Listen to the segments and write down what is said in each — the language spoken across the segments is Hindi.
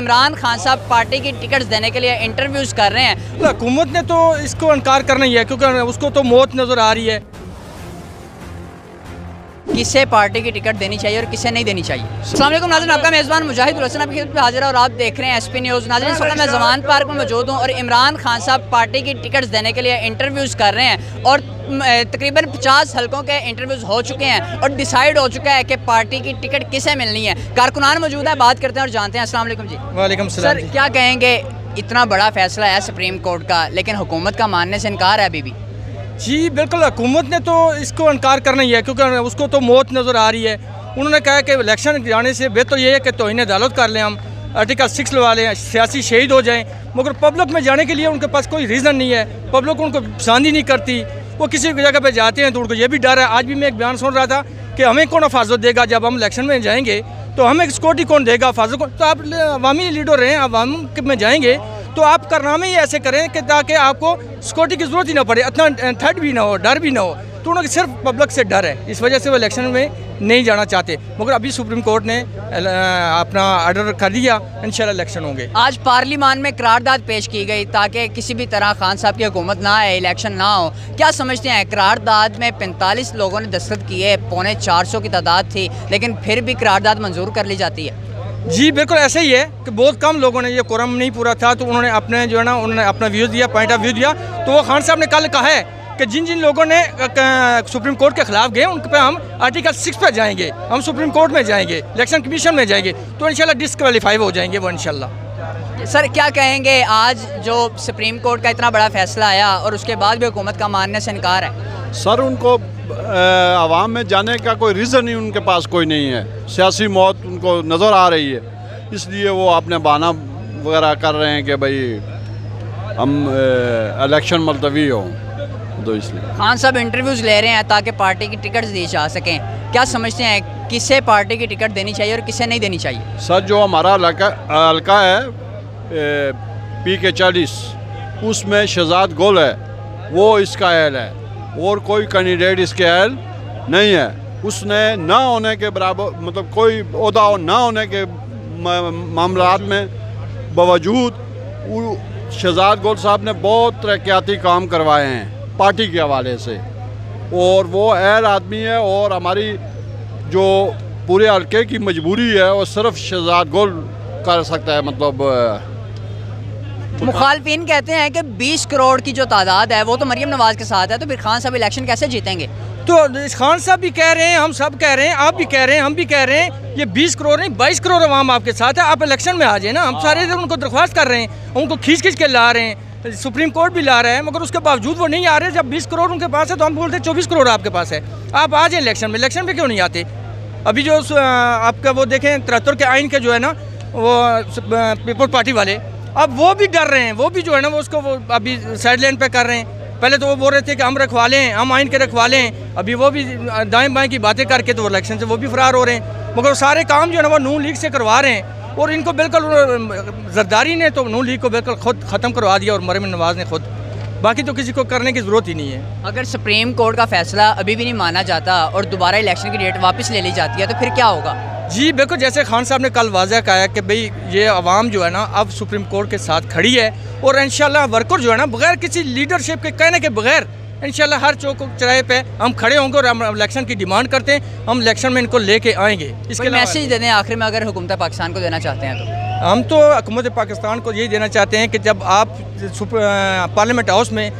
इमरान खान साहब पार्टी की टिकट्स देने के लिए इंटरव्यूज़ कर रहे हैं। हुकूमत ने तो इसको इनकार करना ही है क्योंकि उसको तो मौत नज़र आ रही है। किसे पार्टी की टिकट देनी चाहिए और किसे नहीं देनी चाहिए? असल नाजन आपका मेज़बान मुजाहिद हसन आपकी हाजिर है और आप देख रहे हैं एस पी न्यूज़ नाजन इस वक्त मैं जमान पार्क में मौजूद हूँ और इमरान खान साहब पार्टी की टिकट्स देने के लिए इंटरव्यूज़ कर रहे हैं और तकरीबन 50 हलकों के इंटरव्यूज़ हो चुके हैं और डिसाइड हो चुका है कि पार्टी की टिकट किसे मिलनी है। कारकुनान मौजूद है बात करते हैं और जानते हैं। असल जी। वालेकुम सर क्या कहेंगे इतना बड़ा फैसला है सुप्रीम कोर्ट का लेकिन हुकूमत का मानने से इनकार है अभी भी? जी बिल्कुल हुकूमत ने तो इसको इनकार करना ही है क्योंकि उसको तो मौत नज़र आ रही है। उन्होंने कहा कि इलेक्शन जाने से बेहतर ये है कि तोहन अदालत कर लें हम आर्टिकल सिक्स लगा लें सियासी शहीद हो जाएँ। मगर पब्लिक में जाने के लिए उनके पास कोई रीज़न नहीं है। पब्लिक उनको पसंद ही नहीं करती। वो किसी भी जगह पे जाते हैं तो उनको ये भी डर है। आज भी मैं एक बयान सुन रहा था कि हमें कौन हिफाजत देगा? जब हम इलेक्शन में जाएँगे तो हमें सिक्योरिटी कौन देगा हिफाजत कौन तो आप अवामी लीडर हैं, अवाम में जाएँगे तो आप कारनामे ही ऐसे करें कि ताकि आपको सिक्योरिटी की ज़रूरत ही ना पड़े। इतना थर्ड भी ना हो, डर भी ना हो। तो उन्होंने सिर्फ़ पब्लिक से डर है। इस वजह से वो इलेक्शन में नहीं जाना चाहते। मगर अभी सुप्रीम कोर्ट ने अपना ऑर्डर कर दिया इन इलेक्शन होंगे। आज पार्लियामान में करारदाद पेश की गई ताकि किसी भी तरह खान साहब की हुकूमत ना आए इलेक्शन ना हो। क्या समझते हैं करारदाद में पैंतालीस लोगों ने दस्तखत किए पौने चार सौ की तादाद थी लेकिन फिर भी करारदाद मंजूर कर ली जाती है? जी बिल्कुल ऐसे ही है कि बहुत कम लोगों ने ये कोरम नहीं पूरा था तो उन्होंने अपने जो है ना उन्होंने अपना व्यू दिया पॉइंट ऑफ़ व्यू दिया तो वो खान साहब ने कल कहा है कि जिन जिन लोगों ने सुप्रीम कोर्ट के खिलाफ गए उन पर हम आर्टिकल सिक्स पर जाएँगे। हम सुप्रीम कोर्ट में जाएँगे इलेक्शन कमीशन में जाएँगे तो इनशाला डिसक्वालीफाई हो जाएँगे वो इनशाला सर क्या कहेंगे आज जो सुप्रीम कोर्ट का इतना बड़ा फैसला आया और उसके बाद भी हुकूमत का मानने से इनकार है? सर उनको आवाम में जाने का कोई रीज़न ही उनके पास कोई नहीं है। सियासी मौत उनको नज़र आ रही है। इसलिए वो अपने बहाना वगैरह कर रहे हैं कि भाई हम इलेक्शन मुलतवी हो। तो इसलिए। खान साहब इंटरव्यूज़ ले रहे हैं ताकि पार्टी की टिकट दी जा सकें। क्या समझते हैं किसे पार्टी की टिकट देनी चाहिए और किसे नहीं देनी चाहिए? सर जो हमारा हल्का है पी के चालीस उसमें शहजाद गोल है वो इसका एल है। और कोई कैंडिडेट इसके अहल नहीं है। उसने ना होने के बराबर मतलब कोई अहदा ना होने के मामला में बावजूद शहजाद गोल साहब ने बहुत तरक्याती काम करवाए हैं। पार्टी के हवाले से। और वो अहल आदमी है और हमारी जो पूरे हल्के की मजबूरी है वो सिर्फ़ शहजाद गोल कर सकता है मतलब मुखालफिन कहते हैं कि 20 करोड़ की जो तादाद है वो तो मरियम नवाज़ के साथ है तो फिर खान साहब इलेक्शन कैसे जीतेंगे? तो खान साहब भी कह रहे हैं हम सब कह रहे हैं आप भी कह रहे हैं हम भी कह रहे हैं ये 20 करोड़ नहीं 22 करोड़ अवाम आपके साथ है आप इलेक्शन में आ जाए ना हम सारे उनको दरख्वास्त कर रहे हैं उनको खींच खींच के ला रहे हैं। सुप्रीम कोर्ट भी ला रहा है, मगर उसके बावजूद वो नहीं आ रहे। जब बीस करोड़ उनके पास है तो हम बोलते हैं चौबीस करोड़ आपके पास है। आप आ जाए इलेक्शन में इलेक्शन में क्यों नहीं आते? अभी जो आपका वो देखें, तिहत्तर के आइन के जो है ना, वो पीपल्स पार्टी वाले, अब वो भी डर रहे हैं, वो भी जो है ना, वो उसको वो अभी साइड लाइन पर कर रहे हैं। पहले तो वो बोल रहे थे कि हम रखवा लें, हम आइन के रखवा लें, अभी वो भी दाएँ बाएँ की बातें करके तो इलेक्शन से वो भी फरार हो रहे हैं। मगर सारे काम जो है ना, वो नून लीग से करवा रहे हैं। और इनको बिल्कुल जरदारी ने तो नून लीग को बिल्कुल खुद ख़त्म करवा दिया और मरम नवाज़ ने खुद। बाकी तो किसी को करने की ज़रूरत ही नहीं है। अगर सुप्रीम कोर्ट का फैसला अभी भी नहीं माना जाता और दोबारा इलेक्शन की डेट वापस ले ली जाती है तो फिर क्या होगा? जी बिल्कुल जैसे खान साहब ने कल वाजह कहा कि भाई ये आवाम जो है ना अब सुप्रीम कोर्ट के साथ खड़ी है और इन वर्कर जो है ना बगैर किसी लीडरशिप के कहने के बगैर इन हर चौक चौराहे पे हम खड़े होंगे और हम इलेक्शन की डिमांड करते हैं। हम इलेक्शन में इनको लेके आएँगे। इसके मैसेज देने आखिर में अगर हुकूमत पाकिस्तान को देना चाहते हैं तो? हम तो हुकूमत पाकिस्तान को यही देना चाहते हैं कि जब आप पार्लियामेंट हाउस में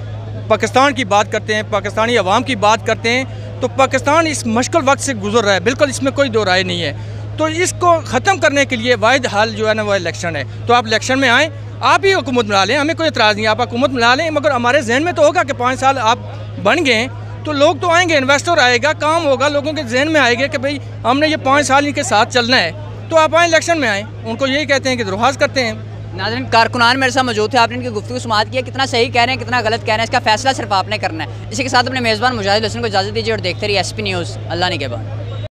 पाकिस्तान की बात करते हैं पाकिस्तानी अवाम की बात करते हैं तो पाकिस्तान इस मुश्किल वक्त से गुजर रहा है। बिल्कुल इसमें कोई दो राय नहीं है। तो इसको ख़त्म करने के लिए वाद हाल जो है ना वो इलेक्शन है। तो आप इलेक्शन में आएँ आप ही हुकूमत मिला लें हमें कोई इतराज़ नहीं आप हुकूमत मिला लें मगर हमारे जहन में तो होगा कि पाँच साल आप बन गए तो लोग तो आएँगे इन्वेस्टर आएगा, काम होगा, लोगों के जहन में आएगा कि भाई हमने ये पाँच साल इनके साथ चलना है। तो आप आए इलेक्शन में आएँ, उनको यही कहते हैं कि दरख्वास्त करते हैं। नाजरन, कारकुनान मेरे साथ मौजूद थे, आपने इनकी गुफ्तु समात किया कितना सही कह रहे हैं, कितना गलत कह रहे हैं, इसका फैसला सिर्फ़ आपने करना है। इसी के साथ अपने मेज़बान मुजाहिद हसन को इजाज़त दीजिए और देखते रहिए एस पी न्यूज़ अल्लाह ने के बाद